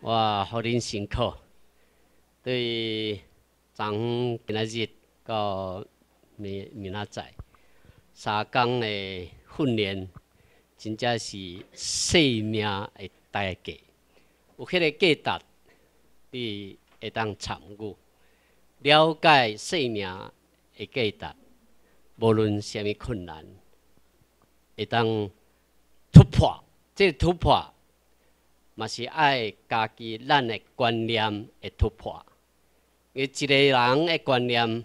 我好恁辛苦，对昨今仔日到明明仔载三工的训练，真正是性命的代价。有迄个价值，你会当参悟，了解性命的价值，无论虾米困难，会当突破。这突破。嘛是爱家己咱的观念的突破，因为一个人的观念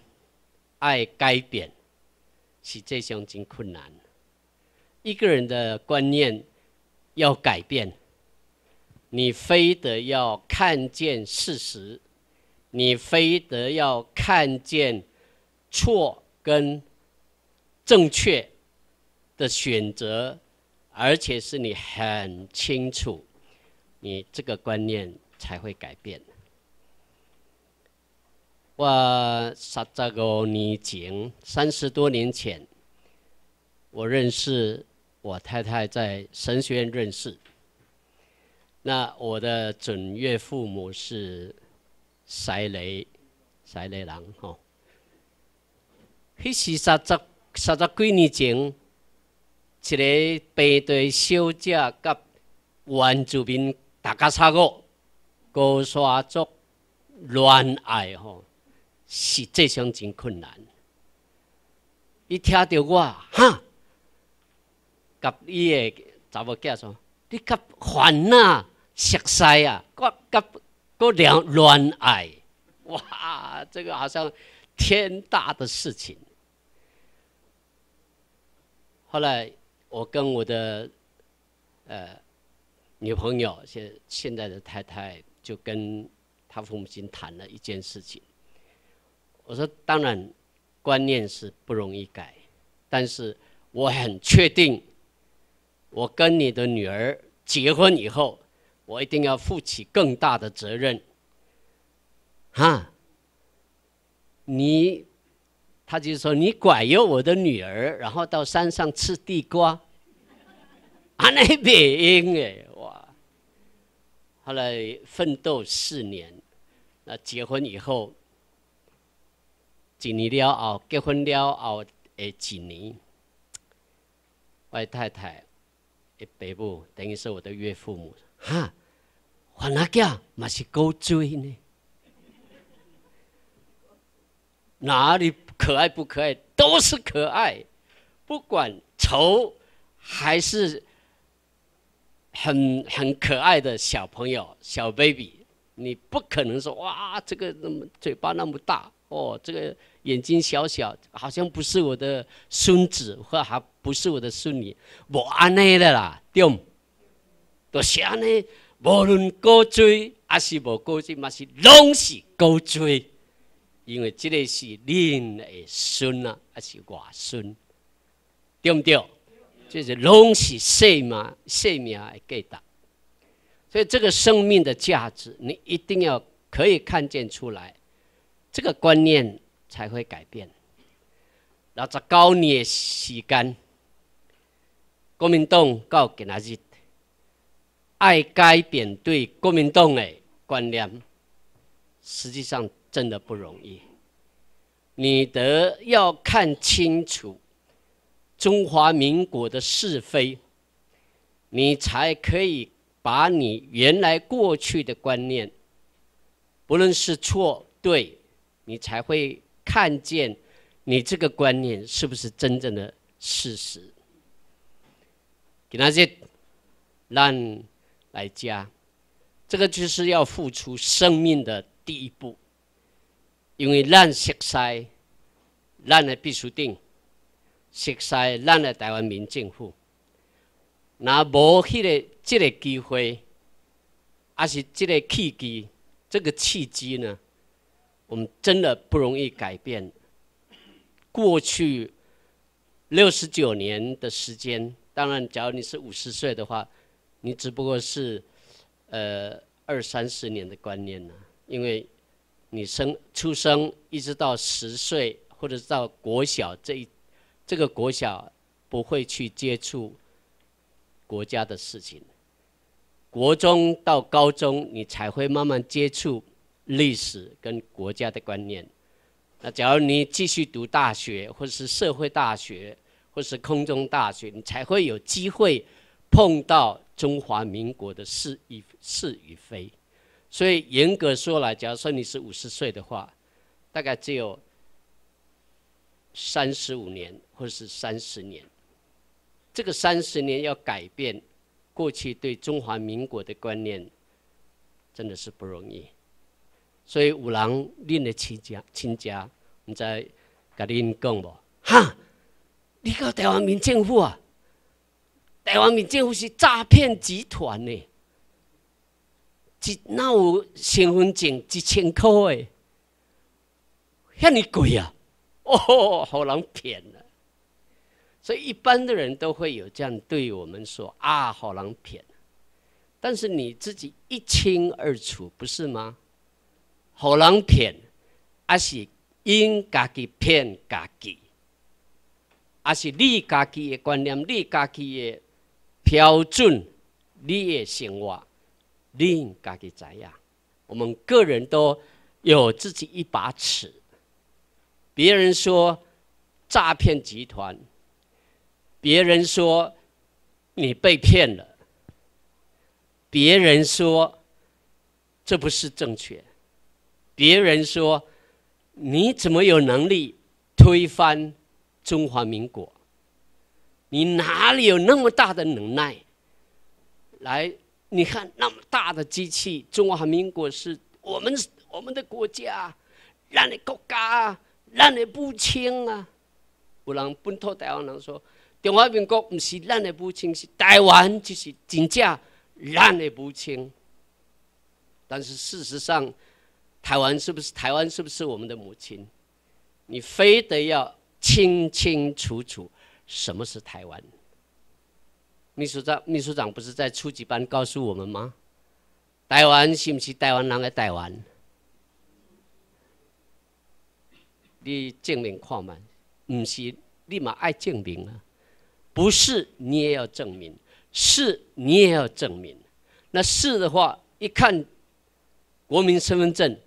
爱改变，实际上真困难。一个人的观念要改变，你非得要看见事实，你非得要看见错跟正确的选择，而且是你很清楚。你这个观念才会改变。我三十五年前，三十多年前，我认识我太太在神学院认识。那我的准岳父母是塞雷，塞雷人吼。迄时三十三十几年前，一个背对小姐甲原住民。大家差个高山族恋爱吼，实际上真困难。伊听到我哈，甲伊个查某囝说：“你甲烦呐，熟悉啊，甲甲个恋恋爱，哇，这个好像天大的事情。”后来我跟我的呃。女朋友现现在的太太就跟他父母亲谈了一件事情。我说：“当然，观念是不容易改，但是我很确定，我跟你的女儿结婚以后，我一定要负起更大的责任。”哈，你，他就说你拐诱我的女儿，然后到山上吃地瓜，啊，那别应哎。后来奋斗四年，那结婚以后，几年了后，结婚了后诶几年，我太太的爸母等于是我的岳父母，哈，还那家嘛是够追呢？哪里可爱不可爱，都是可爱，不管丑还是。很很可爱的小朋友，小 baby，你不可能说哇，这个那么嘴巴那么大哦，这个眼睛小小，好像不是我的孙子，或还不是我的孙女，无安尼的啦，对，都是安尼，无论高追还是无高追，嘛是拢是高追，因为这个是恁的孙啊，还是外孙，对不对？就是拢是生命、生命的价值，所以这个生命的价值，你一定要可以看见出来，这个观念才会改变。然后在高年时间，国民党到今仔日，爱改变对国民党的观念，实际上真的不容易。你得要看清楚。中华民国的是非，你才可以把你原来过去的观念，不论是错对，你才会看见你这个观念是不是真正的事实。给那些让来加，这个就是要付出生命的第一步，因为让识晒，让的必须定。熟悉咱的台湾民政府，那无迄个这个机会，还是这个契机，这个契机呢？我们真的不容易改变。过去六十九年的时间，当然，假如你是五十岁的话，你只不过是呃二三十年的观念呢，因为你生出生一直到十岁，或者到国小这一。这个国小不会去接触国家的事情，国中到高中，你才会慢慢接触历史跟国家的观念。那假如你继续读大学，或者是社会大学，或是空中大学，你才会有机会碰到中华民国的是与是与非。所以严格说来，假如说你是五十岁的话，大概只有三十五年或是三十年。这个三十年要改变过去对中华民国的观念，真的是不容易。所以五郎恁的亲家亲家，唔知甲恁讲无？哈，你搞台湾民政府啊？台湾民政府是诈骗集团呢？一哪有身份证一千块诶？遐尼贵啊！哦，好人骗。所以一般的人都会有这样对我们说啊，好人骗。但是你自己一清二楚，不是吗？好人骗，还是因家己骗家己，还是你家己的观念、你家己的标准、你的生活，你家己怎样？我们个人都有自己一把尺。别人说诈骗集团，别人说你被骗了，别人说这不是正确。别人说：“你怎么有能力推翻中华民国？你哪里有那么大的能耐？来，你看那么大的机器，中华民国是我们我们的国家，让你国家，让你不清啊！有人本土台湾人说，中华民国不是让你不清，是台湾就是真正让你不清。但是事实上。”台湾是不是台湾是不是我们的母亲？你非得要清清楚楚什么是台湾？秘书长，秘书长不是在初级班告诉我们吗？台湾是不是台湾人的台湾？你证明看嘛？不是，立马爱证明啊！不是，你也要证明；是，你也要证明。那是的话，一看国民身份证。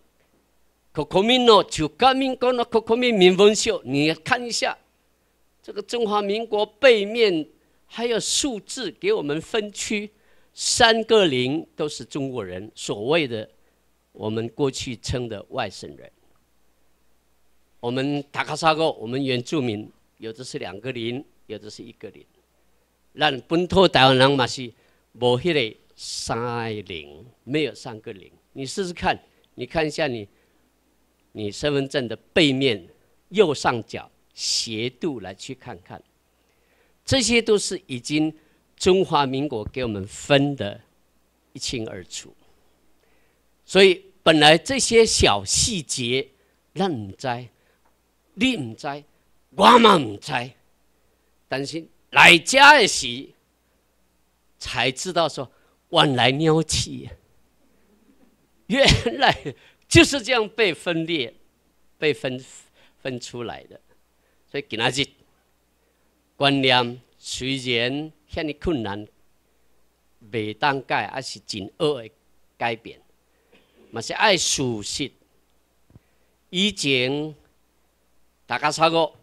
国国民哦，就革命国那国国民民风秀，你看一下，这个中华民国背面还有数字给我们分区，三个零都是中国人，所谓的我们过去称的外省人。我们塔卡沙哥，我们原住民有的是两个零，有的是一个零，让本土台湾人嘛是无迄个三零，没有三个零。你试试看，你看一下你。你身份证的背面右上角斜度来去看看，这些都是已经中华民国给我们分的一清二楚。所以本来这些小细节，咱唔知，你唔知，我嘛唔知，但是来家的时才知道说，晚来鸟气，原来。就是这样被分裂、被分分出来的，所以今仔日观念虽然遐尼困难，未当改，还是真恶的改变，嘛是爱熟悉。以前大家差过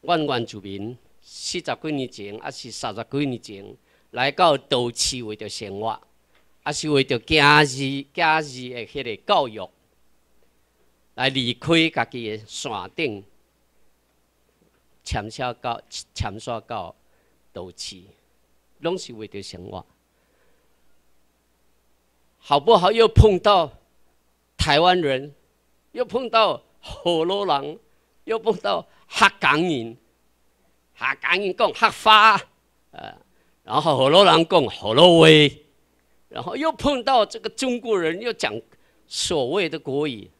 阮原住民四十几年前，还是三十几年前来到都市为着生活，还是为着家己家己的迄个教育。来离开家己的山顶，潜下到潜刷到都市，拢是为着生活。好不好？又碰到台湾人，又碰到河洛人，又碰到客家人，客家人讲客话，呃，然后河洛人讲河洛话，然后又碰到这个中国人，又讲所谓的国语。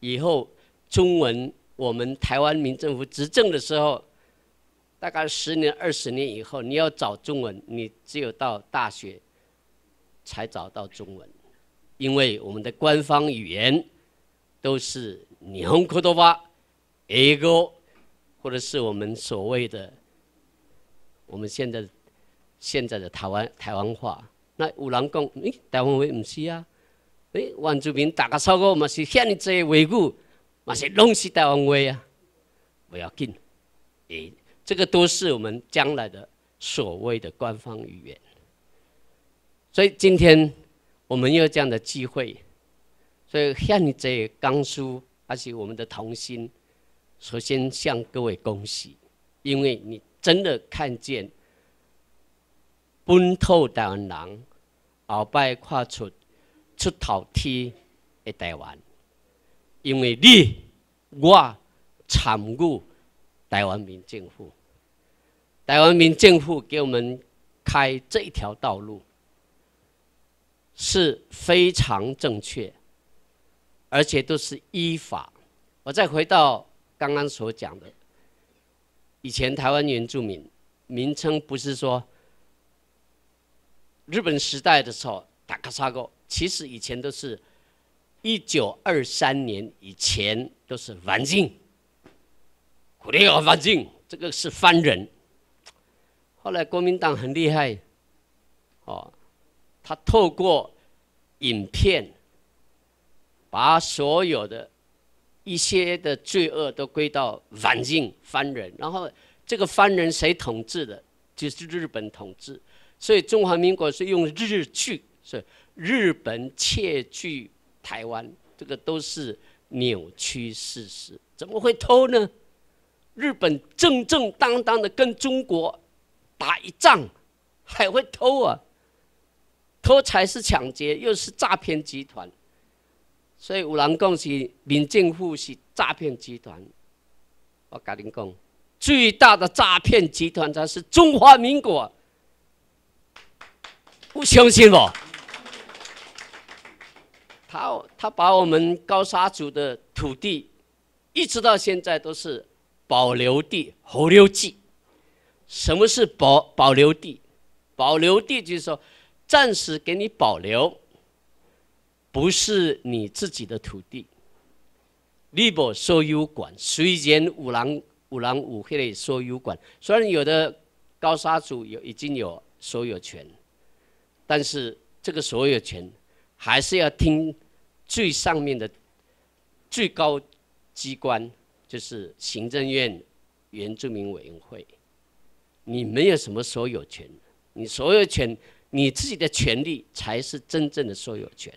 以后中文，我们台湾民政府执政的时候，大概十年、二十年以后，你要找中文，你只有到大学才找到中文，因为我们的官方语言都是霓虹口头话、英语，或者是我们所谓的我们现在现在的台湾台湾话。那有人讲，诶，台湾话唔是啊，诶，原住民大家说过嘛是遐尼济话语，嘛是拢是台湾话啊，不要紧，诶，这个都是我们将来的所谓的官方语言。所以今天我们有这样的机会，所以向你这刚书，而且我们的同心，首先向各位恭喜，因为你真的看见本土台湾人后摆跨出出头天的台湾，因为你我参与台湾民政府，台湾民政府给我们开这一条道路。是非常正确，而且都是依法。我再回到刚刚所讲的，以前台湾原住民名称不是说日本时代的时候打卡沙沟，其实以前都是一九二三年以前都是环境，苦力环境，这个是番人。后来国民党很厉害，哦。他透过影片，把所有的一些的罪恶都归到反境犯人，然后这个犯人谁统治的？就是日本统治，所以中华民国是用日据，是日本窃据台湾，这个都是扭曲事实。怎么会偷呢？日本正正当当的跟中国打一仗，还会偷啊？偷财是抢劫，又是诈骗集团，所以有人讲是民政府是诈骗集团。我跟您讲，最大的诈骗集团才是中华民国，不相信不？他他把我们高沙族的土地，一直到现在都是保留地、保留地。什么是保保留地？保留地就是说。暂时给你保留，不是你自己的土地，你不所有管。虽然五郎五郎五黑的所有管，虽然有的高沙族有已经有所有权，但是这个所有权还是要听最上面的最高机关，就是行政院原住民委员会。你没有什么所有权，你所有权。你自己的权利才是真正的所有权，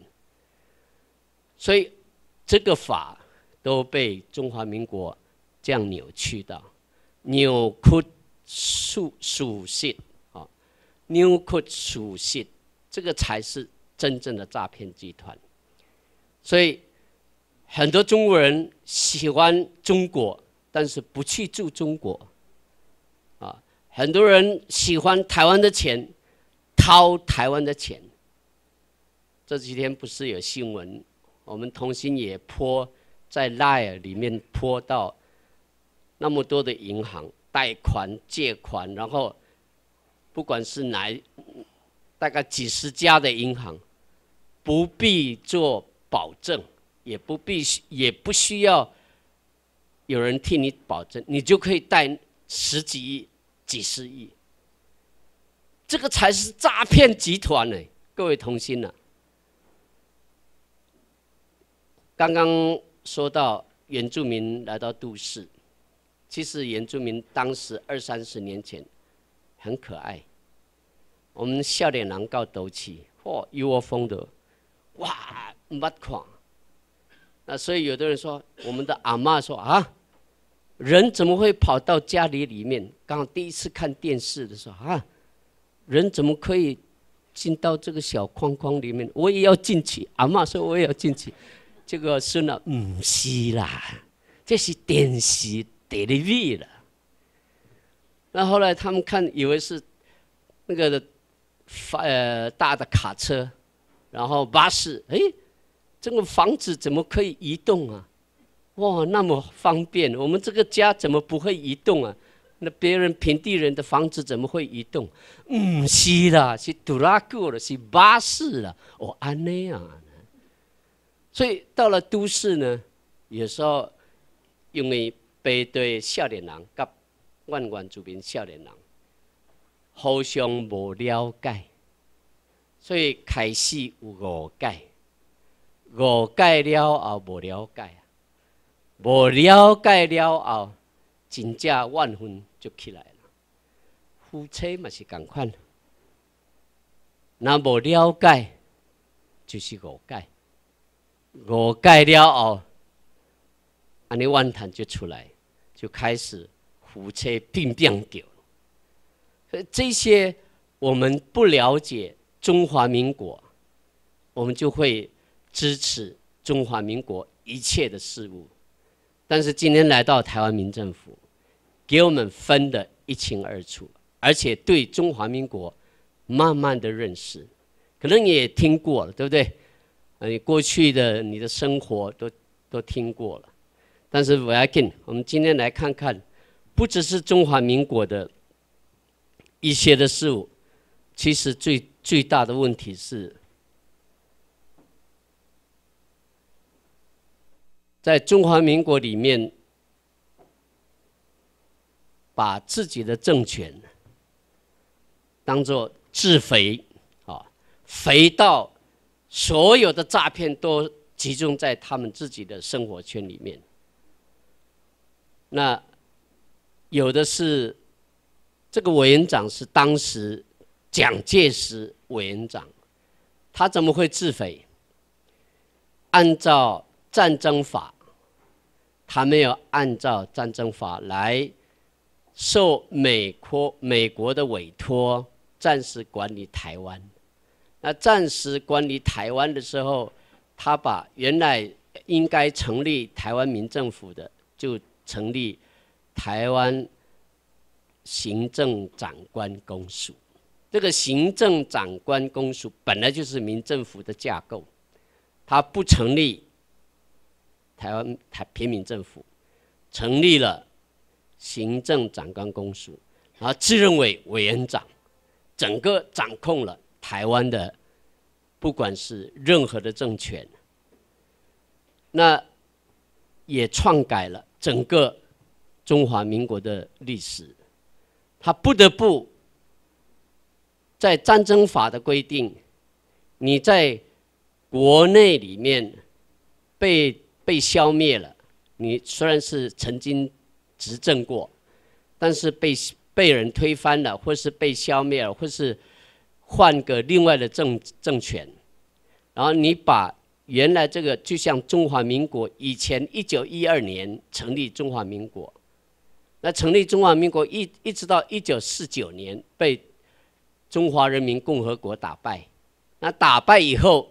所以这个法都被中华民国这样扭曲到，扭曲属属性啊，扭曲属性，这个才是真正的诈骗集团。所以很多中国人喜欢中国，但是不去住中国，啊，很多人喜欢台湾的钱。掏台湾的钱，这几天不是有新闻？我们同心也泼在 LINE 里面泼到那么多的银行贷款借款，然后不管是哪大概几十家的银行，不必做保证，也不必也不需要有人替你保证，你就可以贷十几亿、几十亿。这个才是诈骗集团呢，各位同心呐。刚刚说到原住民来到都市，其实原住民当时二三十年前很可爱。我们笑脸狼告斗气，嚯，一窝蜂的，哇，没看。那所以有的人说，我们的阿妈说啊，人怎么会跑到家里里面？刚第一次看电视的时候啊。人怎么可以进到这个小框框里面？我也要进去。阿妈说我也要进去。这个孙呢，唔是啦，这是电视 TV 了。那后来他们看，以为是那个发呃大的卡车，然后巴士，哎，这个房子怎么可以移动啊？哇，那么方便，我们这个家怎么不会移动啊？那别人平地人的房子怎么会移动？唔是啦，是杜拉古了，是巴士了。哦，安那样。所以到了都市呢，有时候因为背对少年人，甲万万主边少年人互相无了解，所以开始有误解，误解了后无了解，无了解了后，真正万分就起来了。夫妻嘛是共款，那无了解就是误解，误解了后，安尼怨叹就出来，就开始夫妻并变掉。这些我们不了解中华民国，我们就会支持中华民国一切的事物。但是今天来到台湾民政府，给我们分得一清二楚。而且对中华民国慢慢的认识，可能你也听过了，对不对？你过去的你的生活都都听过了，但是我要跟我们今天来看看，不只是中华民国的一些的事物，其实最最大的问题是，在中华民国里面，把自己的政权。当做自肥，啊，肥到所有的诈骗都集中在他们自己的生活圈里面。那有的是这个委员长是当时蒋介石委员长，他怎么会自肥？按照战争法，他没有按照战争法来受美国美国的委托。暂时管理台湾，那暂时管理台湾的时候，他把原来应该成立台湾民政府的，就成立台湾行政长官公署。这个行政长官公署本来就是民政府的架构，他不成立台湾台平民政府，成立了行政长官公署，然后自认为委员长。整个掌控了台湾的，不管是任何的政权，那也篡改了整个中华民国的历史。他不得不在战争法的规定，你在国内里面被被消灭了，你虽然是曾经执政过，但是被。被人推翻了，或是被消灭了，或是换个另外的政政权，然后你把原来这个，就像中华民国以前一九一二年成立中华民国，那成立中华民国一一直到一九四九年被中华人民共和国打败，那打败以后，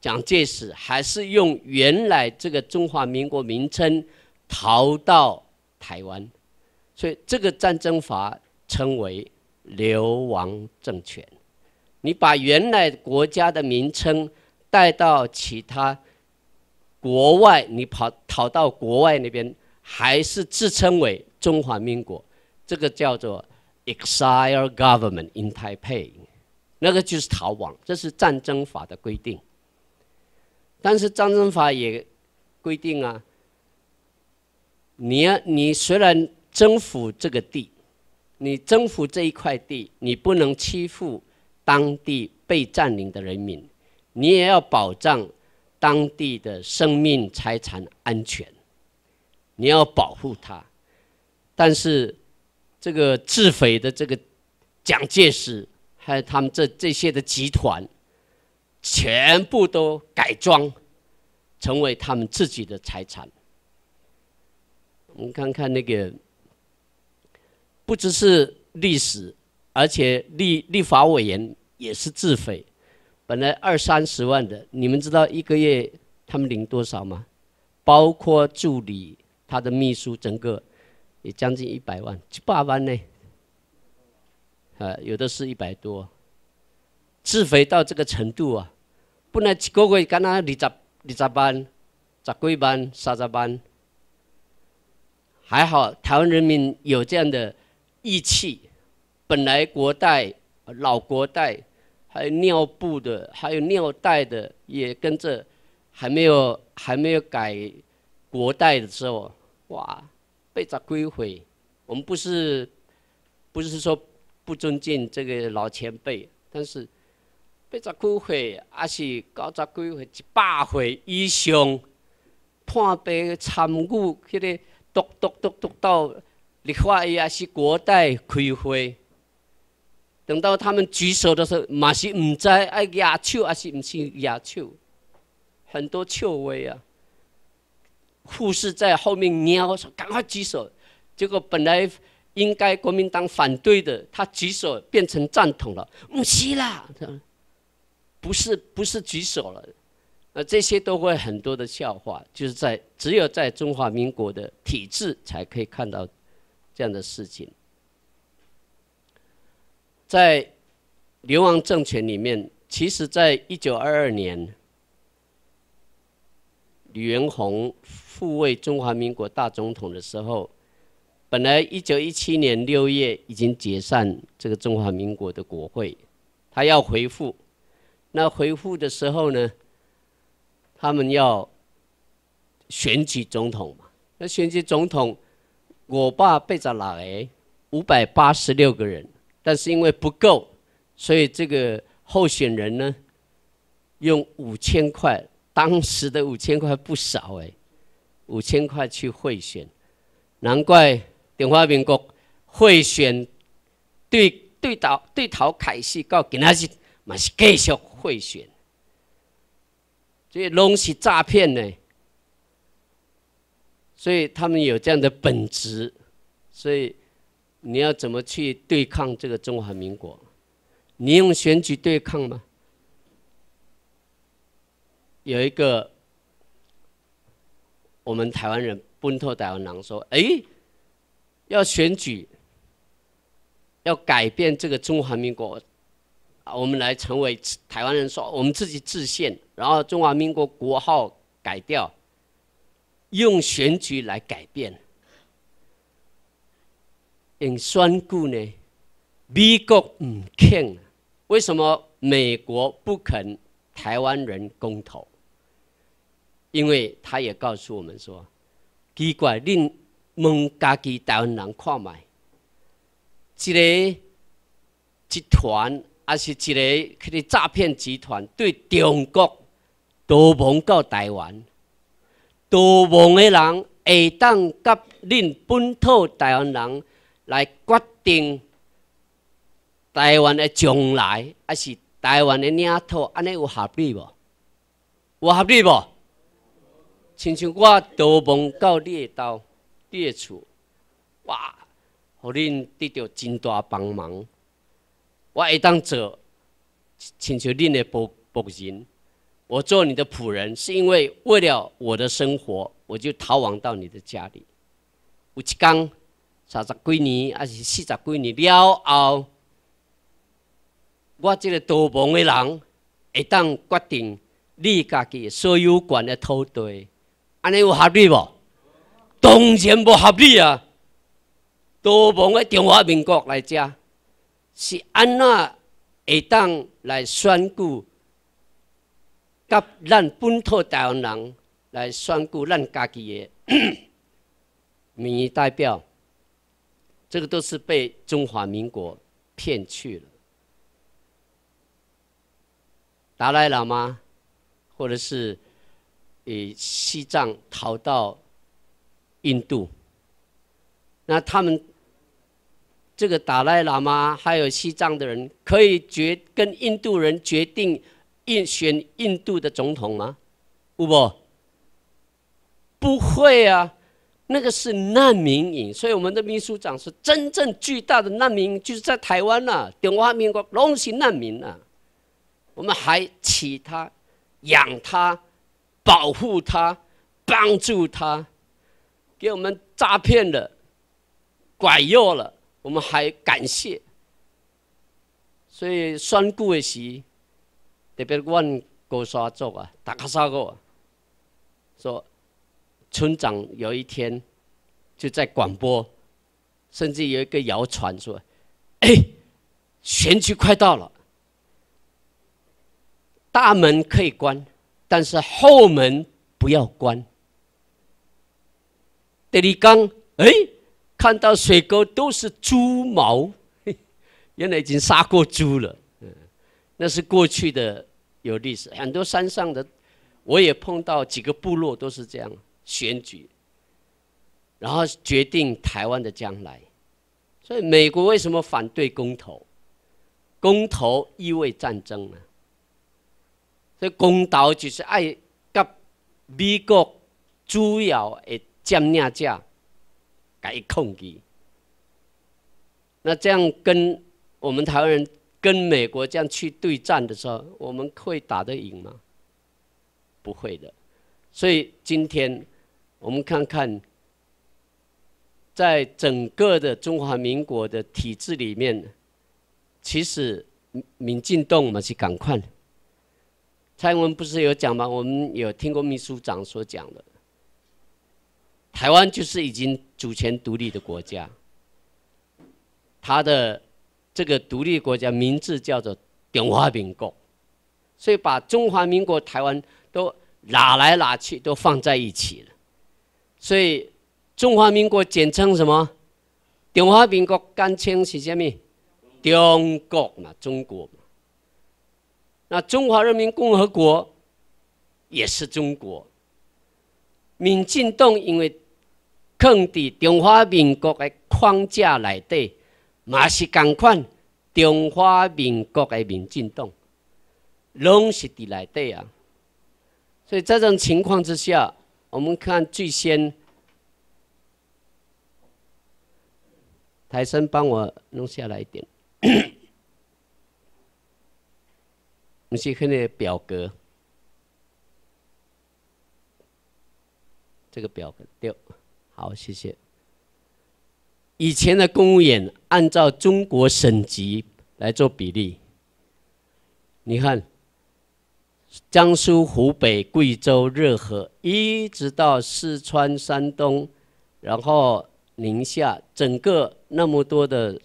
蒋介石还是用原来这个中华民国名称逃到台湾。所以这个战争法称为流亡政权。你把原来国家的名称带到其他国外，你跑逃到国外那边，还是自称为中华民国，这个叫做 exile government in Taipei，那个就是逃亡，这是战争法的规定。但是战争法也规定啊，你你虽然。征服这个地，你征服这一块地，你不能欺负当地被占领的人民，你也要保障当地的生命财产安全，你要保护他。但是这个自匪的这个蒋介石，还有他们这这些的集团，全部都改装成为他们自己的财产。我们看看那个。不只是历史，而且立立法委员也是自费，本来二三十万的，你们知道一个月他们领多少吗？包括助理、他的秘书，整个也将近一百万，七八万呢。啊，有的是一百多，自费到这个程度啊，不能一个月干那二十、二十班、十几班、三十万，还好台湾人民有这样的。义气，本来国代老国代，还有尿布的，还有尿袋的，也跟着还没有还没有改国代的时候，哇，被砸归回。我们不是不是说不尊敬这个老前辈，但是八十几岁，还是九十几岁、一百岁以上，判别参与迄个读读读读到立法院还是国代开会，等到他们举手的时候，嘛是唔知爱压手还是唔是压手，很多臭味啊！护士在后面喵说：“赶快举手。”结果本来应该国民党反对的，他举手变成赞同了，唔是啦。不是不是举手了，呃，这些都会很多的笑话，就是在只有在中华民国的体制才可以看到这样的事情。在流亡政权里面，其实在一九二二年，李元洪复位中华民国大总统的时候，本来一九一七年六月已经解散这个中华民国的国会，他要回复。那回复的时候呢，他们要选举总统嘛？那选举总统，我爸被着来五百八十六个人，但是因为不够，所以这个候选人呢，用五千块，当时的五千块不少哎，五千块去贿选，难怪中华民国贿选对对导对头开始到今仔日嘛是继续。贿选，这些东西诈骗呢，所以他们有这样的本质，所以你要怎么去对抗这个中华民国？你用选举对抗吗？有一个我们台湾人奔透台湾人说：“哎，要选举，要改变这个中华民国。”我们来成为台湾人，说我们自己自宪，然后中华民国国号改掉，用选举来改变。用选举呢？美国唔肯，为什么美国不肯台湾人公投？因为他也告诉我们说，奇怪，恁问家己台湾人看卖，一个集团。还是一个迄个诈骗集团对中国逃亡到台湾，逃亡的人会当甲恁本土台湾人来决定台湾的将来，还是台湾的领土，安尼有合理无？有合理无？亲像我逃亡到你的兜、你的厝，哇，互恁得到真大帮忙。我会当做请求恁的仆仆人，我做你的仆人，是因为为了我的生活，我就逃亡到你的家里。有一天，三十几年还是四十几年了后，我这个逃亡的人会当决定你家己所有权的土地，安尼有合理无？当然无？合理啊！逃亡的中华民国来遮。是安那会当来选举，甲咱本土台湾人来选举咱家己的民意代表，这个都是被中华民国骗去了。达赖喇嘛，或者是以西藏逃到印度，那他们。这个达赖喇嘛还有西藏的人，可以决跟印度人决定印选印度的总统吗？不不，不会啊，那个是难民营，所以我们的秘书长是真正巨大的难民，就是在台湾呐，中华民国拢是难民呐，我们还起他、养他、保护他、帮助他，给我们诈骗了、拐诱了。我们还感谢，所以选举的时，特别阮高沙族啊，大家说过，说村长有一天就在广播，甚至有一个谣传说：“哎，选举快到了，大门可以关，但是后门不要关。”德里刚，哎。看到水沟都是猪毛，原来已经杀过猪了。嗯，那是过去的有历史，很多山上的，我也碰到几个部落都是这样选举，然后决定台湾的将来。所以美国为什么反对公投？公投意味战争呢？所以公投就是爱跟美国主要的占领者给控制。那这样跟我们台湾人跟美国这样去对战的时候，我们会打得赢吗？不会的。所以今天我们看看，在整个的中华民国的体制里面，其实民进党嘛是赶快。蔡英文不是有讲吗？我们有听过秘书长所讲的，台湾就是已经主权独立的国家。他的这个独立国家名字叫做中华民国，所以把中华民国台湾都拿来拿去都放在一起了，所以中华民国简称什么？中华民国简称是什么？中国嘛，中国嘛。那中华人民共和国也是中国。民进党因为坑伫中华民国的框架内底。嘛是共款，中华民国的民进党，拢是伫内底啊。所以这种情况之下，我们看最先，台生帮我弄下来一点，不是看那个表格，这个表格掉，好，谢谢。以前的公务员按照中国省级来做比例，你看，江苏、湖北、贵州、热河，一直到四川、山东，然后宁夏，整个那么多的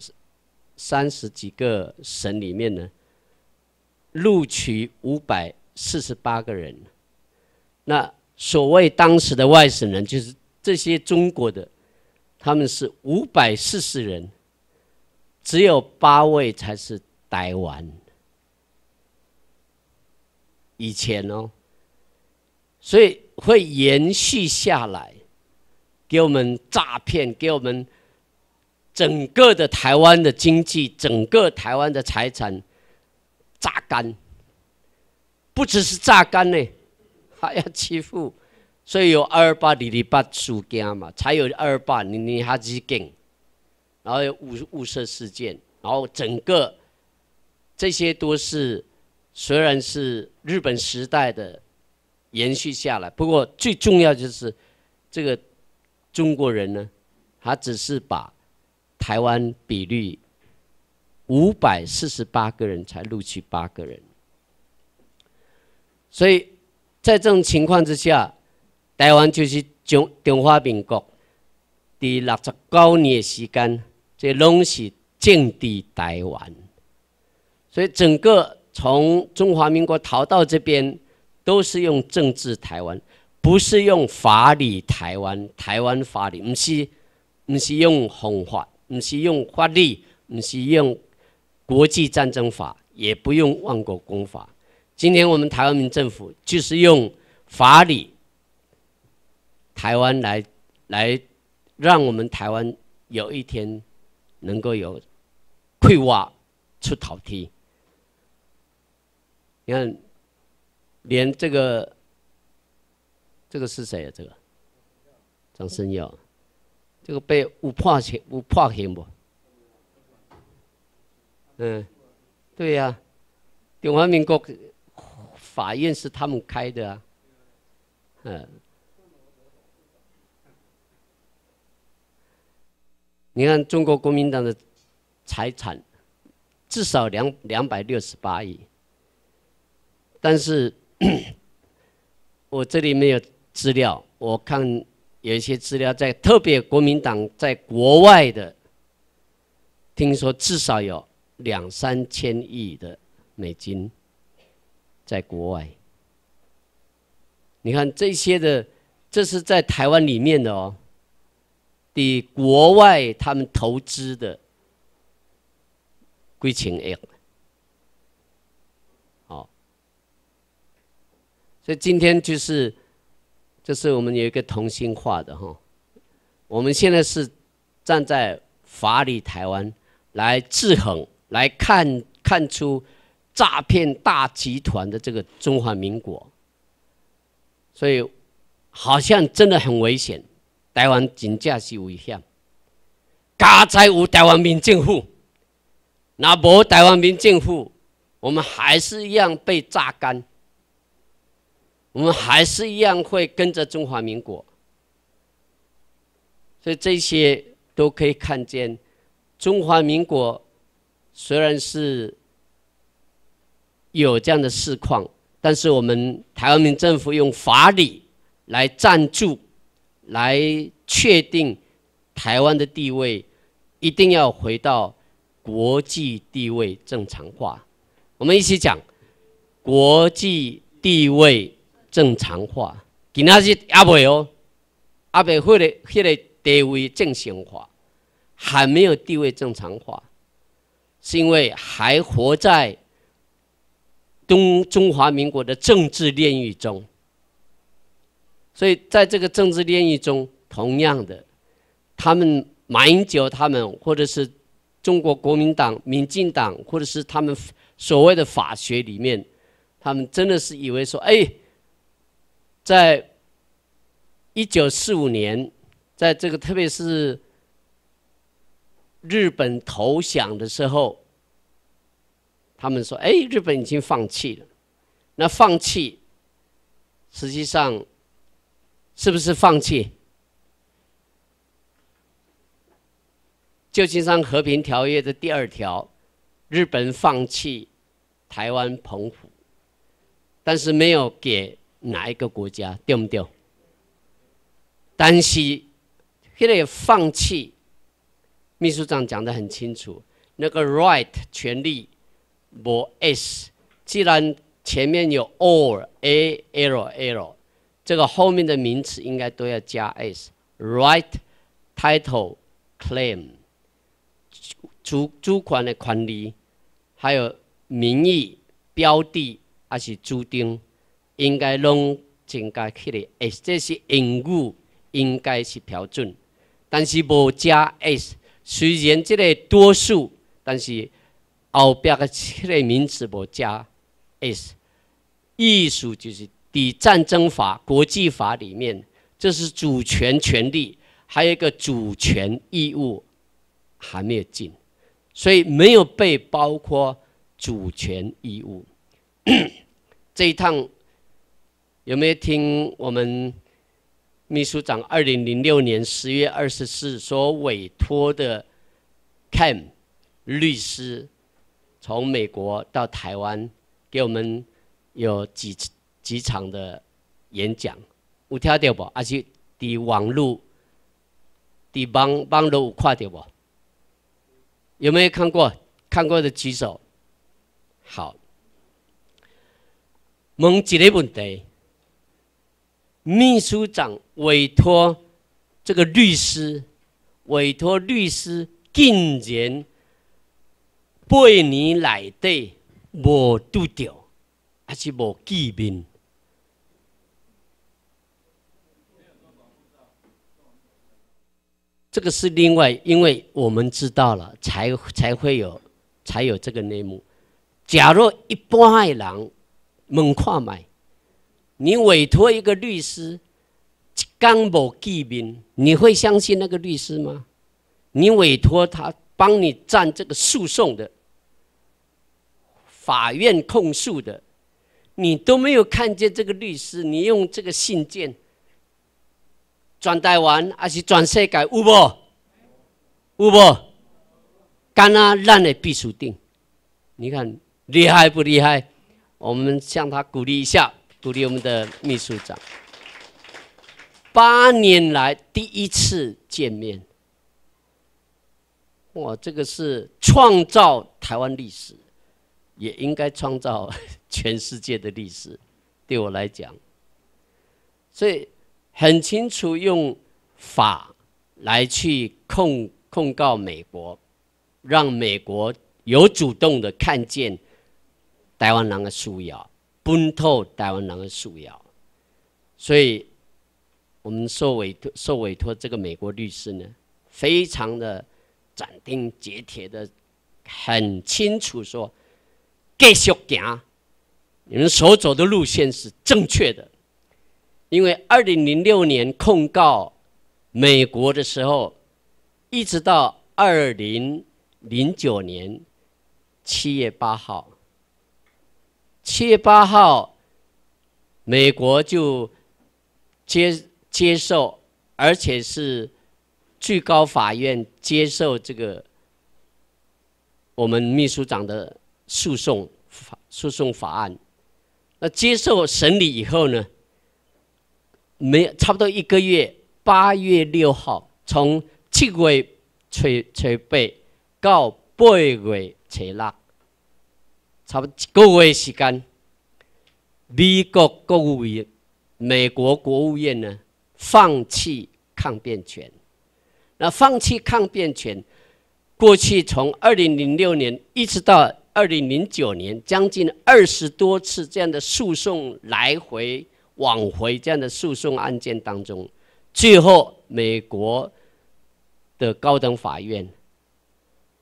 三十几个省里面呢，录取五百四十八个人。那所谓当时的外省人，就是这些中国的。他们是五百四十人，只有八位才是台湾。以前哦，所以会延续下来，给我们诈骗，给我们整个的台湾的经济，整个台湾的财产榨干，不只是榨干呢，还要欺负。所以有二八里里八事件嘛，才有二八你你哈事件，然后有雾雾社事件，然后整个这些都是虽然是日本时代的延续下来，不过最重要就是这个中国人呢，他只是把台湾比率五百四十八个人才录取八个人，所以在这种情况之下。台湾就是中中华民国第六十九年的时间，这拢是政治台湾，所以整个从中华民国逃到这边，都是用政治台湾，不是用法理台湾。台湾法理不是，不是用红法，不是用法律，不是用国际战争法，也不用万国公法。今天我们台湾民政府就是用法理。台湾来，来，让我们台湾有一天能够有溃挖出头梯。你看，连这个，这个是谁啊？这个张生耀，这个被误判刑，误判刑不？嗯，对呀，中华民国法院是他们开的啊，嗯。你看中国国民党的财产至少两两百六十八亿，但是 我这里没有资料，我看有一些资料在特别国民党在国外的，听说至少有两三千亿的美金在国外。你看这些的，这是在台湾里面的哦。的国外他们投资的，归情 A，所以今天就是，就是我们有一个同心化的哈，我们现在是站在法理台湾来制衡，来看看出诈骗大集团的这个中华民国，所以好像真的很危险，台湾真正是危险。家在无台湾民政府，那无台湾民政府，我们还是一样被榨干。我们还是一样会跟着中华民国，所以这些都可以看见，中华民国虽然是有这样的事况，但是我们台湾民政府用法理来赞助，来确定台湾的地位，一定要回到国际地位正常化。我们一起讲国际地位。正常化，今仔日也未哦，阿未会的，迄个地位正常化，还没有地位正常化，是因为还活在东中华民国的政治炼狱中。所以在这个政治炼狱中，同样的，他们马英九他们，或者是中国国民党、民进党，或者是他们所谓的法学里面，他们真的是以为说，哎。在一九四五年，在这个特别是日本投降的时候，他们说：“哎，日本已经放弃了。”那放弃，实际上是不是放弃？旧金山和平条约的第二条，日本放弃台湾澎湖，但是没有给。哪一个国家对不对？但是，现在放弃，秘书长讲的很清楚，那个 right 权利，无 s，既然前面有 or a l l，这个后面的名词应该都要加 s，right title claim，主主款的权利，还有名义标的还是注定。应该拢增加起来，s 这是英语应该是标准，但是无加 s，虽然这个多数，但是后边的这个名词无加 s，意思就是在战争法、国际法里面，这是主权权利，还有一个主权义务还没有进，所以没有被包括主权义务。这一趟。有没有听我们秘书长二零零六年十月二十四所委托的 Cam 律师从美国到台湾给我们有几几场的演讲？有听到不？而且伫网络、伫网网络有看到不？有没有看过？看过的举手。好，问一个问题。秘书长委托这个律师，委托律师竟然八年来底无拄着，还是无记名？这个是另外，因为我们知道了，才才会有才有这个内幕。假如一般的人问看卖。你委托一个律师，刚无见面，你会相信那个律师吗？你委托他帮你站这个诉讼的，法院控诉的，你都没有看见这个律师，你用这个信件转台湾还是转世界？有无？有无？干啊烂的必须定，你看厉害不厉害？我们向他鼓励一下。鼓励我们的秘书长，八年来第一次见面，哇，这个是创造台湾历史，也应该创造全世界的历史。对我来讲，所以很清楚用法来去控控告美国，让美国有主动的看见台湾人的需要。本土台湾人的需要，所以我们受委托受委托这个美国律师呢，非常的斩钉截铁的，很清楚说，继续行，你们所走的路线是正确的，因为二零零六年控告美国的时候，一直到二零零九年七月八号。七月八号，美国就接接受，而且是最高法院接受这个我们秘书长的诉讼法诉讼法案。那接受审理以后呢，没差不多一个月，八月六号，从七月吹吹背到八月初六。差不多一个月时间，美国国务院、美国国务院呢，放弃抗辩权。那放弃抗辩权，过去从二零零六年一直到二零零九年，将近二十多次这样的诉讼来回往回这样的诉讼案件当中，最后美国的高等法院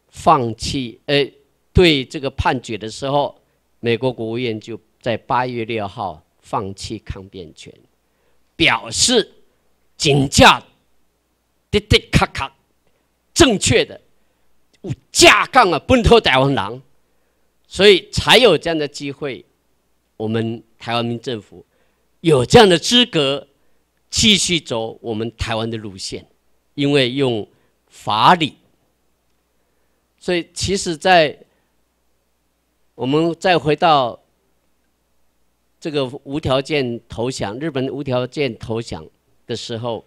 放弃，呃。对这个判决的时候，美国国务院就在八月六号放弃抗辩权，表示警驾的的咔咔正确的架杠啊，奔头台湾狼，所以才有这样的机会，我们台湾民政府有这样的资格继续走我们台湾的路线，因为用法理，所以其实，在我们再回到这个无条件投降，日本无条件投降的时候，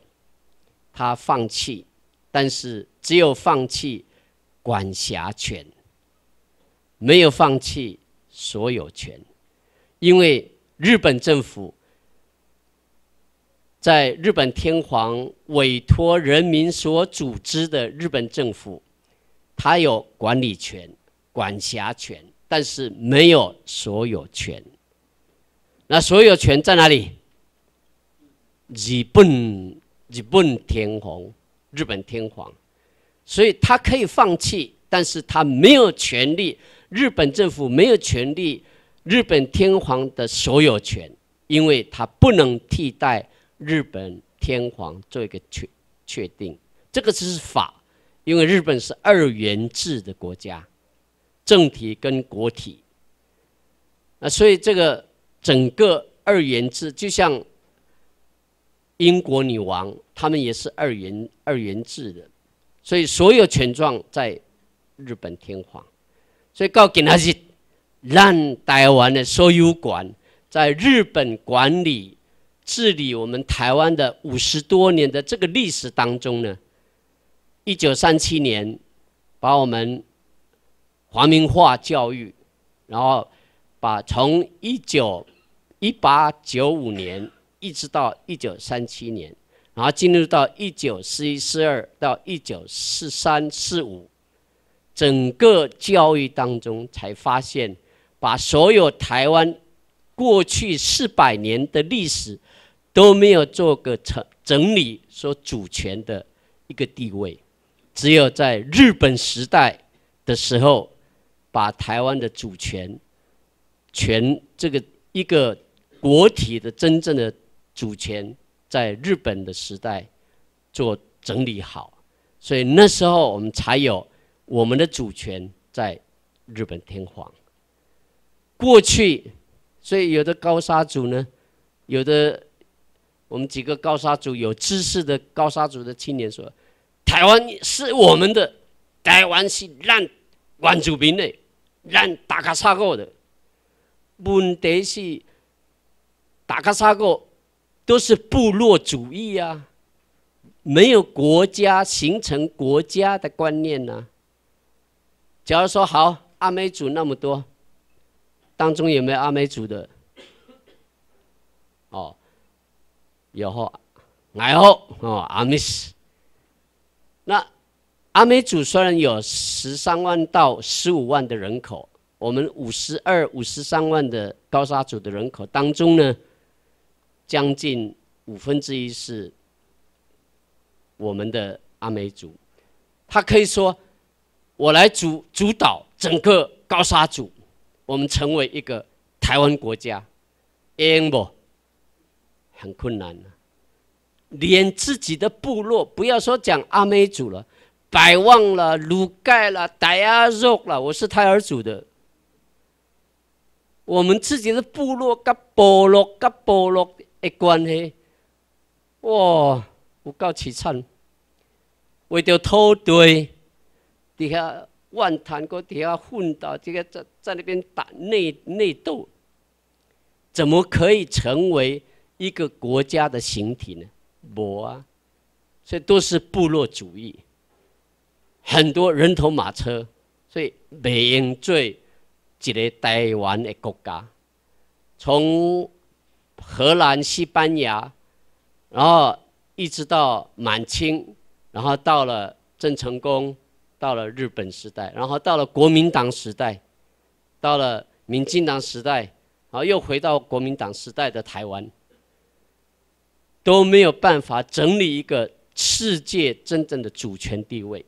他放弃，但是只有放弃管辖权，没有放弃所有权，因为日本政府在日本天皇委托人民所组织的日本政府，他有管理权、管辖权。但是没有所有权，那所有权在哪里？日本日本天皇，日本天皇，所以他可以放弃，但是他没有权利。日本政府没有权利，日本天皇的所有权，因为他不能替代日本天皇做一个确确定。这个只是法，因为日本是二元制的国家。政体跟国体，啊，所以这个整个二元制，就像英国女王，他们也是二元二元制的，所以所有权状在日本天皇，所以告给那些让台湾的所有管在日本管理治理我们台湾的五十多年的这个历史当中呢，一九三七年把我们。华民化教育，然后把从一九一八九五年一直到一九三七年，然后进入到一九四一四二到一九四三四五，整个教育当中才发现，把所有台湾过去四百年的历史都没有做个整整理，说主权的一个地位，只有在日本时代的时候。把台湾的主权、权这个一个国体的真正的主权，在日本的时代做整理好，所以那时候我们才有我们的主权在日本天皇。过去，所以有的高沙族呢，有的我们几个高沙族有知识的高沙族的青年说，台湾是我们的，台湾是让原住民的。让打卡沙过的问题是，打卡沙过都是部落主义啊，没有国家形成国家的观念呢。假如说好阿美族那么多，当中有没有阿美族的？哦，有后，然后哦阿美斯，那。阿美族虽然有十三万到十五万的人口，我们五十二、五十三万的高。沙族的人口当中呢，将近五分之一是我们的阿美族。他可以说：“我来主主导整个高沙族，我们成为一个台湾国家。”因不很困难呢，连自己的部落，不要说讲阿美族了，百望了、鲁盖了、傣亚肉了，我是泰尔族的。我们自己的部落跟部落跟部落的关系，哇，有够凄惨。为着土地，底下万谈过，底下混到这个在在那边打内内斗。怎么可以成为一个国家的形体呢？不啊，所以都是部落主义，很多人头马车，所以美英最一个台湾的国家，从荷兰、西班牙，然后一直到满清，然后到了郑成功，到了日本时代，然后到了国民党时代，到了民进党时代。然后又回到国民党时代的台湾，都没有办法整理一个世界真正的主权地位。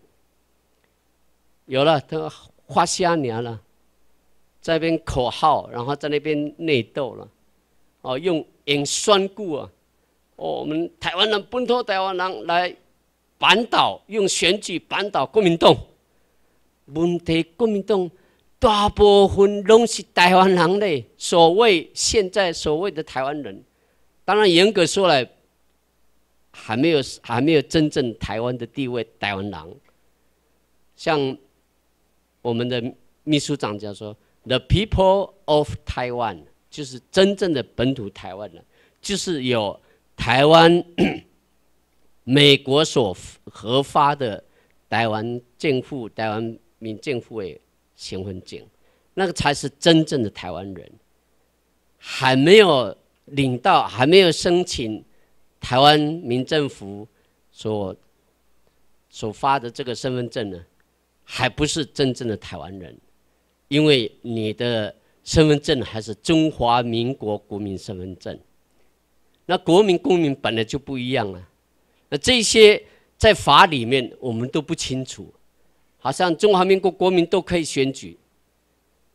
有了，他花虾年了，在那边口号，然后在那边内斗了，哦，用用宣固啊，哦，我们台湾人本土台湾人来扳倒，用选举扳倒国民党，问题国民党。大部分都是台湾人嘞，所谓现在所谓的台湾人，当然严格说来，还没有还没有真正台湾的地位。台湾人，像我们的秘书长讲说，“The people of Taiwan” 就是真正的本土台湾人，就是有台湾 美国所核发的台湾政府、台湾民政府诶。身份证，那个才是真正的台湾人。还没有领到，还没有申请台湾民政府所所发的这个身份证呢，还不是真正的台湾人，因为你的身份证还是中华民国国民身份证。那国民公民本来就不一样啊。那这些在法里面我们都不清楚。好像中华民国国民都可以选举，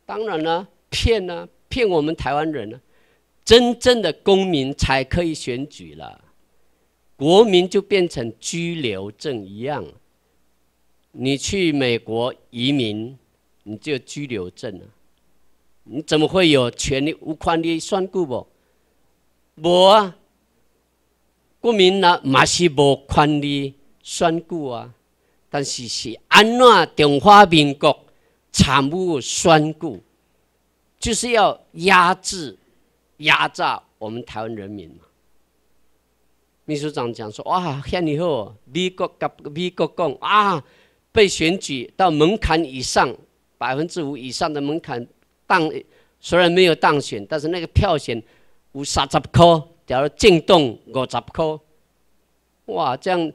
当然了，骗呢，骗我们台湾人呢，真正的公民才可以选举了，国民就变成居留证一样。你去美国移民，你就居留证了，你怎么会有权利无权利宣固不？无啊，国民呢，嘛是无权利宣固啊。但是是安怎中华民国惨无宣固，就是要压制、压榨我们台湾人民嘛。秘书长讲说：“哇，很以后美国跟美国讲啊，被选举到门槛以上百分之五以上的门槛当，虽然没有当选，但是那个票选有三十颗，假如进动五十颗，哇，这样。”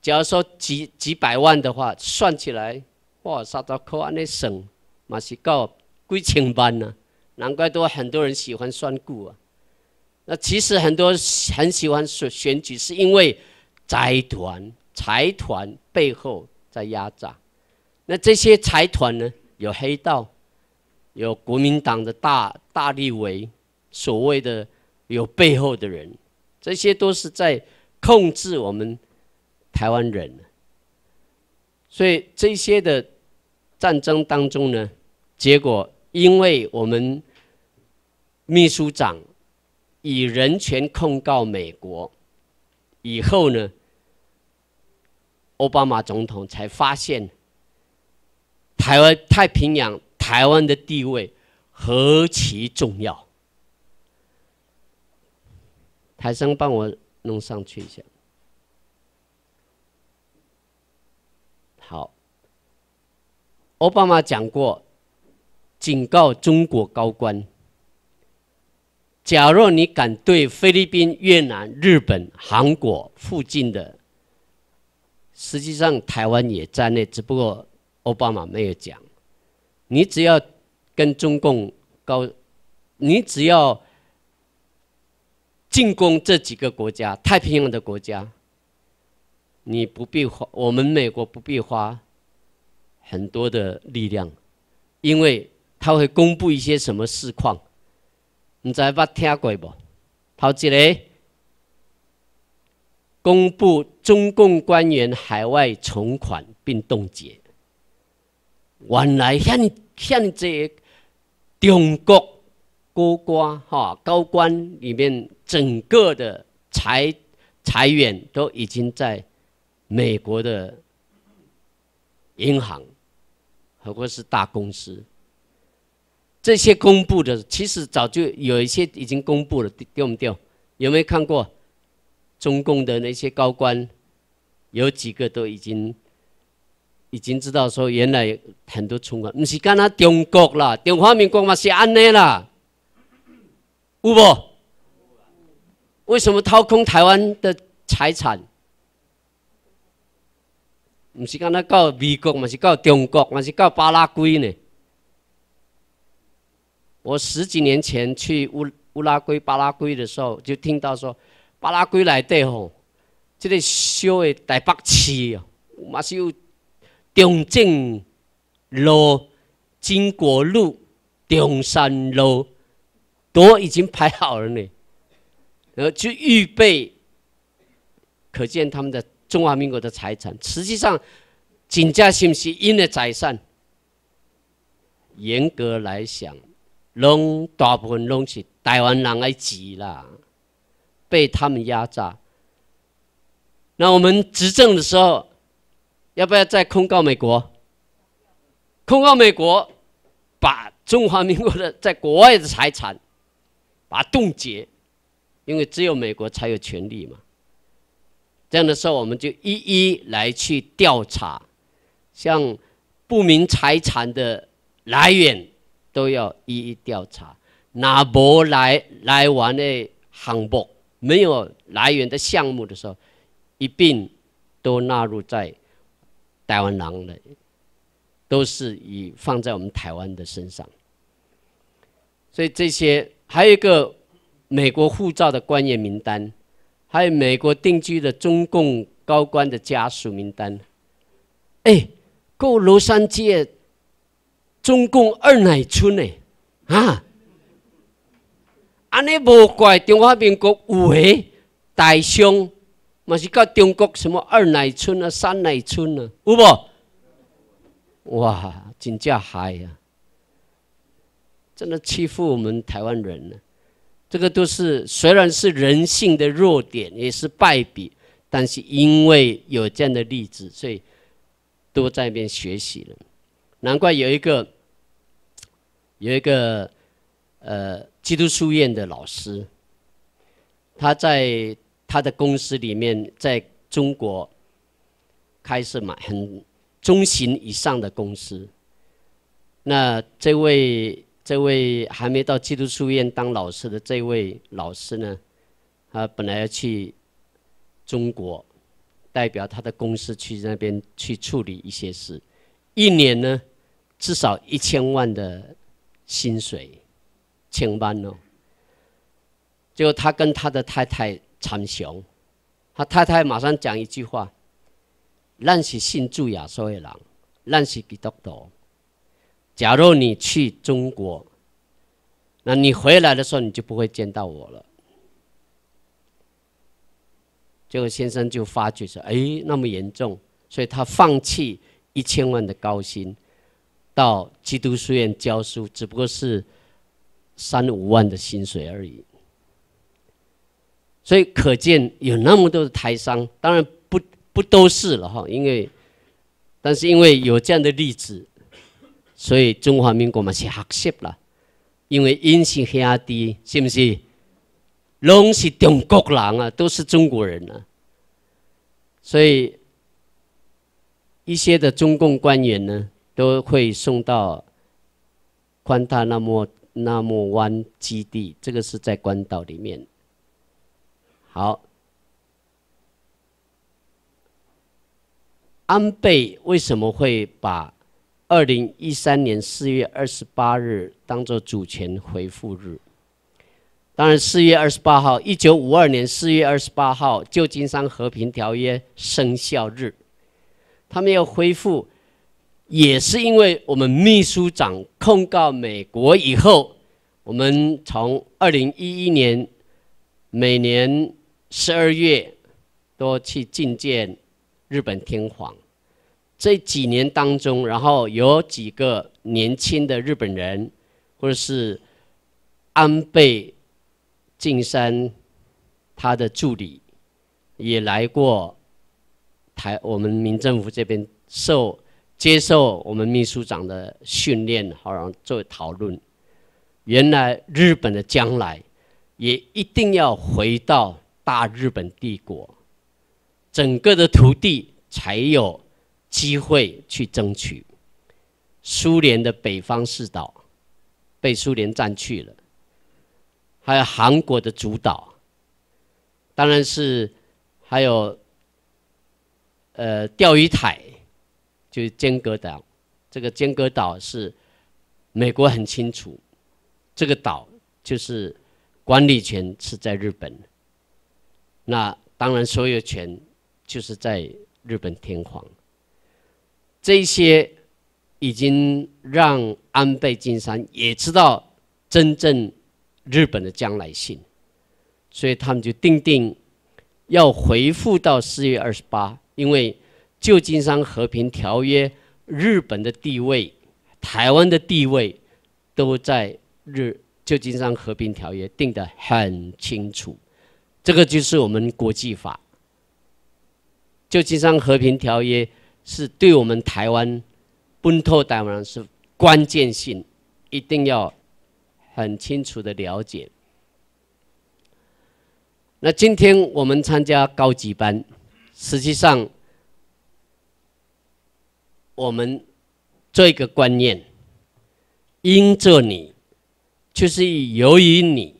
假如说几几百万的话，算起来，哇，三十块安尼省，嘛是够几千万呢。难怪都很多人喜欢算股啊。那其实很多很喜欢选选举，是因为财团财团背后在压榨。那这些财团呢，有黑道，有国民党的大大立委，所谓的有背后的人，这些都是在控制我们。台湾人，所以这些的战争当中呢，结果因为我们秘书长以人权控告美国以后呢，奥巴马总统才发现台湾太平洋台湾的地位何其重要。台生帮我弄上去一下。好，奥巴马讲过，警告中国高官：，假若你敢对菲律宾、越南、日本、韩国附近的，实际上台湾也在内，只不过奥巴马没有讲，你只要跟中共高你只要进攻这几个国家，太平洋的国家，你不必花，我们美国不必花很多的力量，因为他会公布一些什么事况，你知捌听过不？头一个公布中共官员海外存款并冻结，原来现现在中国高官哈高官里面整个的财财源都已经在美国的银行，何况是大公司。这些公布的，其实早就有一些已经公布了，丢不丢？有没有看过？中共的那些高官，有几个都已经已经知道说，原来很多存款不是干那中国啦，中华民国嘛是安内啦，有不？为什么掏空台湾的财产？不是干那告美国嘛是告中国嘛是告巴拉圭呢？我十几年前去乌乌拉圭、巴拉圭的时候，就听到说，巴拉圭来的吼，这个小的台北市哦，嘛是有中正路、金国路、中山路，都已经排好了呢，然后就预备，可见他们的中华民国的财产，实际上，真正是不是因的财产？严格来讲。拢大部分拢是台湾人来挤啦，被他们压榨。那我们执政的时候，要不要再控告美国？控告美国，把中华民国的在国外的财产，把它冻结，因为只有美国才有权利嘛。这样的时候，我们就一一来去调查，像不明财产的来源。都要一一调查，那无来来玩的项目，没有来源的项目的时候，一并都纳入在台湾人的，都是以放在我们台湾的身上。所以这些还有一个美国护照的官员名单，还有美国定居的中共高官的家属名单。哎，够庐山街。中共二奶村呢？啊，安尼无怪中华民国有诶大兄，嘛是到中国什么二奶村啊、三奶村啊，有无？哇，真叫嗨啊！真的欺负我们台湾人呢？这个都是虽然是人性的弱点，也是败笔，但是因为有这样的例子，所以都在那边学习了。难怪有一个。有一个呃基督书院的老师，他在他的公司里面，在中国开设嘛很中型以上的公司。那这位这位还没到基督书院当老师的这位老师呢，他本来要去中国，代表他的公司去那边去处理一些事，一年呢至少一千万的。薪水，千万哦！就他跟他的太太参雄，他太太马上讲一句话：“咱是信主亚所的人，咱是基督徒。假如你去中国，那你回来的时候你就不会见到我了。”结果先生就发觉说：“哎，那么严重，所以他放弃一千万的高薪。”到基督书院教书，只不过是三五万的薪水而已，所以可见有那么多的台商，当然不不都是了哈，因为但是因为有这样的例子，所以中华民国嘛是学习了，因为因是兄弟，是不是？拢是中国人啊，都是中国人啊，所以一些的中共官员呢。都会送到关塔那么那莫湾基地，这个是在关岛里面。好，安倍为什么会把二零一三年四月二十八日当做主权回复日？当然，四月二十八号，一九五二年四月二十八号，旧金山和平条约生效日，他们要恢复，也是因为我们秘书长控告美国以后，我们从二零一一年每年十二月都去觐见日本天皇。这几年当中，然后有几个年轻的日本人，或者是安倍晋三他的助理，也来过台我们民政府这边受接受我们秘书长的训练，好让作为讨论。原来日本的将来也一定要回到大日本帝国，整个的土地才有。机会去争取，苏联的北方四岛被苏联占去了，还有韩国的主岛，当然是还有呃钓鱼台，就是尖阁岛。这个尖阁岛是美国很清楚，这个岛就是管理权是在日本，那当然所有权就是在日本天皇。这些已经让安倍晋三也知道真正日本的将来性，所以他们就定定要回复到四月二十八，因为旧金山和平条约，日本的地位、台湾的地位都在日旧金山和平条约定得很清楚，这个就是我们国际法。旧金山和平条约。是对我们台湾本土台湾是关键性，一定要很清楚的了解。那今天我们参加高级班，实际上我们做一个观念，因着你，就是由于你，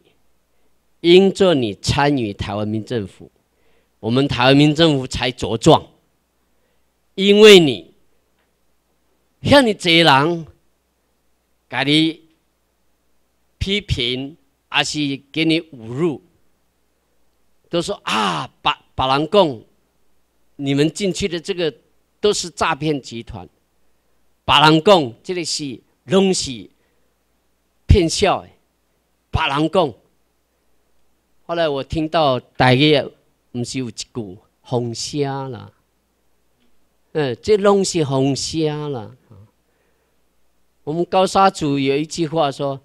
因着你参与台湾民政府，我们台湾民政府才茁壮。因为你，向你这人，给你批评，还是给你侮辱，都说啊，把把人讲，你们进去的这个都是诈骗集团，把人讲，这里是东西骗笑的，把人讲。后来我听到大约不是有一句红虾啦。嗯，这东西红瞎了。我们高沙组有一句话说：“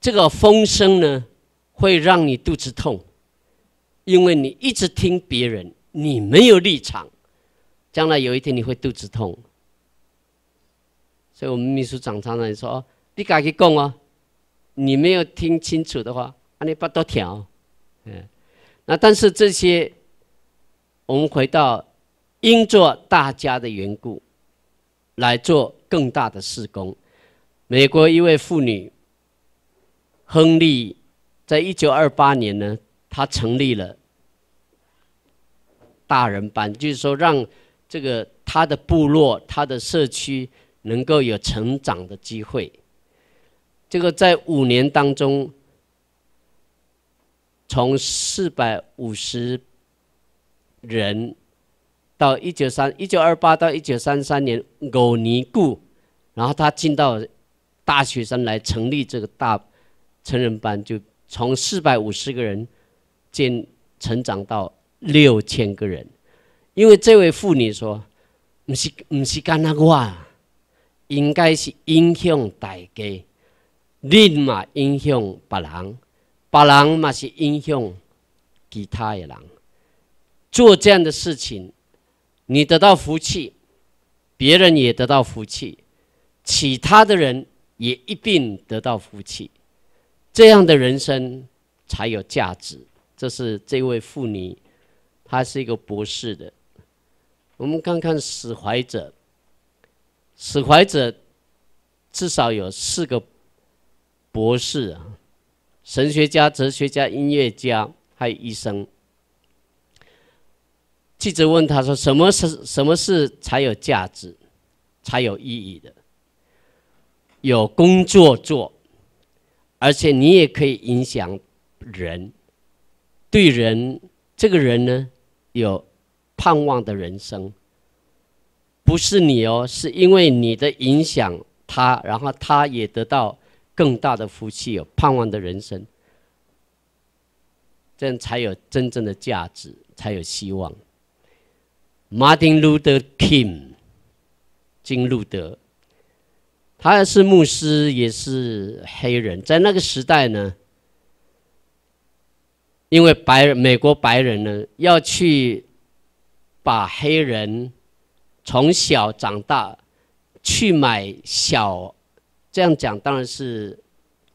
这个风声呢，会让你肚子痛，因为你一直听别人，你没有立场，将来有一天你会肚子痛。”所以我们秘书长常常说：“你赶紧讲哦，你没有听清楚的话，啊，你不多调。”嗯，那但是这些，我们回到。因做大家的缘故，来做更大的施工。美国一位妇女亨利，在一九二八年呢，他成立了大人班，就是说让这个他的部落、他的社区能够有成长的机会。这个在五年当中，从四百五十人。到一九三一九二八到一九三三年五年故，然后他进到大学生来成立这个大成人班，就从四百五十个人渐成长到六千个人。因为这位妇女说：“不是不是干那我，应该是影响大家，你嘛影响别人，别人嘛是影响其他的人，做这样的事情。”你得到福气，别人也得到福气，其他的人也一并得到福气，这样的人生才有价值。这是这位妇女，她是一个博士的。我们看看史怀者，史怀者至少有四个博士啊，神学家、哲学家、音乐家，还有医生。记者问他说：“什么是什么是才有价值、才有意义的？有工作做，而且你也可以影响人，对人这个人呢有盼望的人生，不是你哦，是因为你的影响他，然后他也得到更大的福气，有盼望的人生，这样才有真正的价值，才有希望。Martin Luther King，金路德。他是牧师，也是黑人。在那个时代呢，因为白人美国白人呢要去把黑人从小长大去买小，这样讲当然是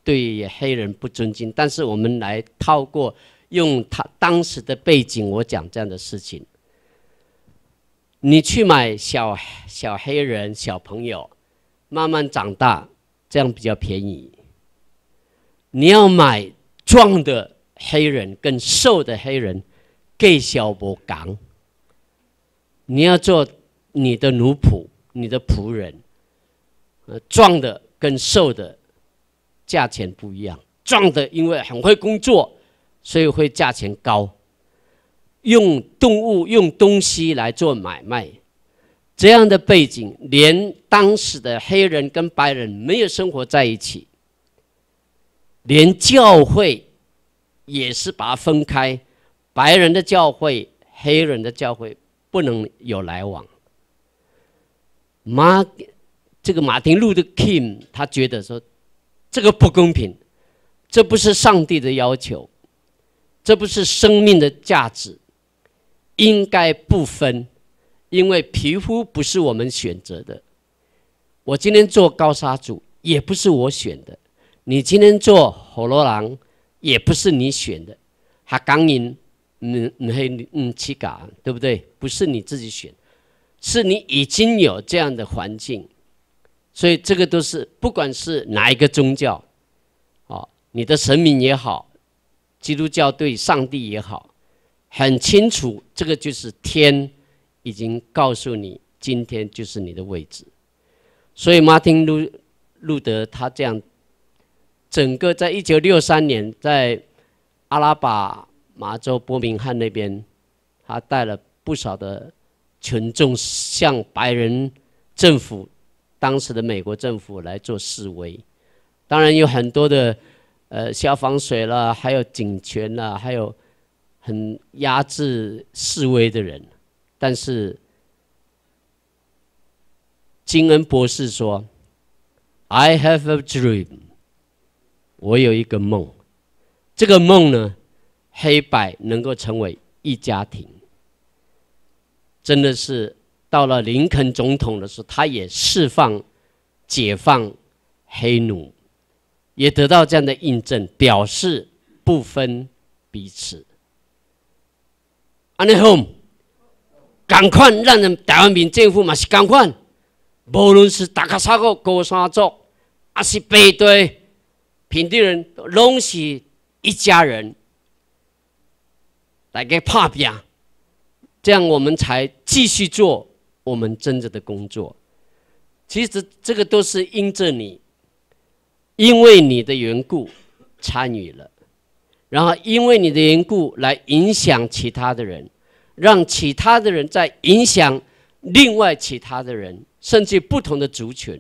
对黑人不尊敬。但是我们来透过用他当时的背景，我讲这样的事情：你去买小小黑人小朋友。慢慢长大，这样比较便宜。你要买壮的黑人跟瘦的黑人，给小波港。你要做你的奴仆，你的仆人。呃，壮的跟瘦的价钱不一样。壮的因为很会工作，所以会价钱高。用动物、用东西来做买卖。这样的背景，连当时的黑人跟白人没有生活在一起，连教会也是把它分开，白人的教会、黑人的教会不能有来往。马这个马丁路德 King 他觉得说，这个不公平，这不是上帝的要求，这不是生命的价值，应该不分。因为皮肤不是我们选择的，我今天做高沙组也不是我选的，你今天做火罗郎也不是你选的，哈刚银，嗯嗯黑嗯七嘎，对不对？不是你自己选，是你已经有这样的环境，所以这个都是不管是哪一个宗教，哦，你的神明也好，基督教对上帝也好，很清楚，这个就是天。已经告诉你，今天就是你的位置。所以马丁路路德他这样，整个在一九六三年在阿拉巴马州伯明翰那边，他带了不少的群众向白人政府，当时的美国政府来做示威。当然有很多的呃消防水啦，还有警权啦，还有很压制示威的人。但是，金恩博士说：“I have a dream。”我有一个梦，这个梦呢，黑白能够成为一家庭。真的是到了林肯总统的时候，他也释放、解放黑奴，也得到这样的印证，表示不分彼此。anyhome。赶快让人台湾民政府嘛是赶快，无论是大卡沙个高山族，还是背对平地人，拢是一家人来给拍拼，这样我们才继续做我们真正的工作。其实这个都是因着你，因为你的缘故参与了，然后因为你的缘故来影响其他的人。让其他的人在影响另外其他的人，甚至不同的族群。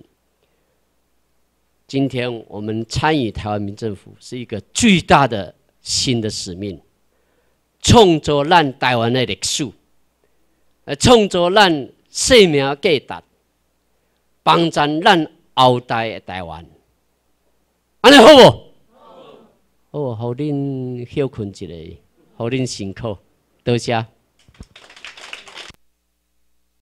今天我们参与台湾民政府是一个巨大的新的使命，创造咱台湾的历史，呃，创造咱生命价值，帮助咱后代的台湾。安尼好无？好，好，好，恁休困一下，好，恁辛苦，多谢。